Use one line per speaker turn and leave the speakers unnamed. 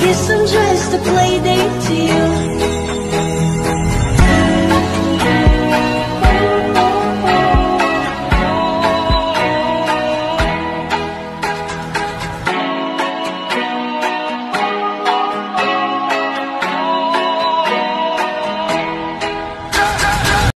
Guess I'm just a playdate to you